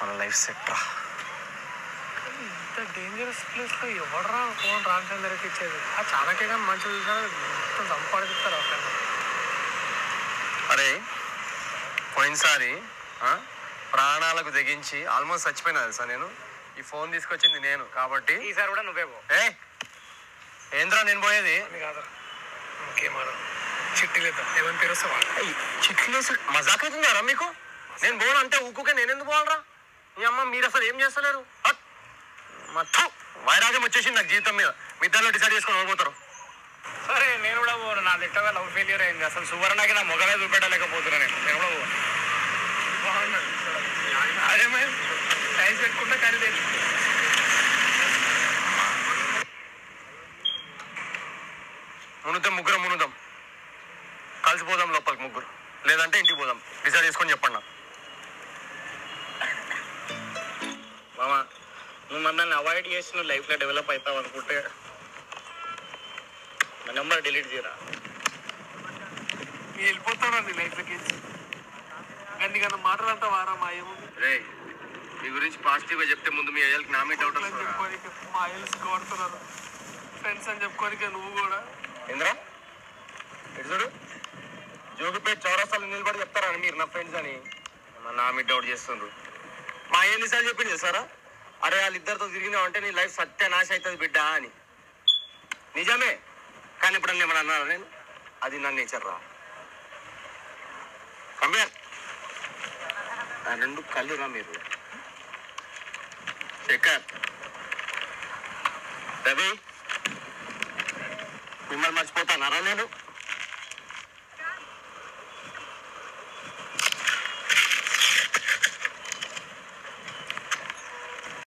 మన life set రా ఇంత డేంజరస్ ప్లేస్లో ఎవడరా ఫోన్ రామచంద్రకి ఇచ్చేది? ఆ చాణక్య కానీ మంచిగా చూసినా మొత్తం సంపాదిస్తారు అక్కడ అరే పోయినసారి ప్రాణాలకు తెగించి ఆల్మోస్ట్ చచ్చిపోయినా తెలుసా నేను? ఈ ఫోన్ తీసుకొచ్చింది నేను కాబట్టి. ఈసారి కూడా నువ్వే పో. ఏ? ఏంద్రా నేను పోయేది? అని కాదు ఇంకేమారా చిట్టి లేదా? ఏమని పేరు వస్తే వాడు. ఏయ్, చిట్లేసి మజాక్ అవుతుందారా మీకు? నేను పోను అంటే ఊకుకే నేను ఎందుకు పోవాలరా? మీ అమ్మ మీరు అసలు ఏం చేస్తలేరు. మొత్తం వైరాగ్యం వచ్చేసింది నాకు జీవితం మీద. మీ ఇద్దరిలో డిసైడ్ చేసుకొని వెళ్ళిపోతారు సరే నేను కూడా పోను. నా దిట్టగా లవ్ ఫెయిలియర్ అయింది. అసలు సువర్ణకి నా మొగమే చూపెట్టలేకపోతున్నా నేను. నేను కూడా పోను. అదే మరి. సైజ్ పెట్టుకుంటే కానీ లేదు మునుదాం ముగ్గురం మునుదాం కలిసిపోదాం లోపలికి ముగ్గురు. లేదంటే ఇంటికి పోదాం. డిసైడ్ చేసుకొని చెప్పండి నాకు. మామ నువ్వు మమ్మల్ని అవాయిడ్ చేసి నువ్వు లైఫ్లో డెవలప్ అవుతావు అనుకుంటే నా నెంబర్ డిలీట్ చేయరా? వెళ్ళిపోతానండి లైఫ్లోకి కానీ కన్నా మాటలంతా వారా మా ఏముంది రే మీ గురించి పాజిటివ్గా చెప్తే ముందు మీ అయ్యాలకి నా మీద డౌట్ అని చెప్పుకోనికి మా ఐల్స్ కొడుతున్నారు ఫ్రెండ్స్ అని చెప్పుకోనికి నువ్వు కూడా. ఏంద్రా ఎటు చూడు. జోగిపేట చౌరస్తాలు నిలబడి చెప్తారా మీరు నా ఫ్రెండ్స్ అని? నా మీద డౌట్ చేస్తుండ్రు. మా ఎన్నిసార్లు చెప్పింది సారా? అరే వాళ్ళిద్దరితో తిరిగినావు అంటే నీ లైఫ్ సత్యనాశ అవుతుంది బిడ్డ అని. నిజమే. కానీ ఇప్పుడు ఏమన్నా అన్నారా నేను? అది నా నేచర్ రా. కంపేర్ ఆ రెండు కళ్ళురా మీరు. శేఖర్. రవి. మిమ్మల్ని మర్చిపోతానారా నేను?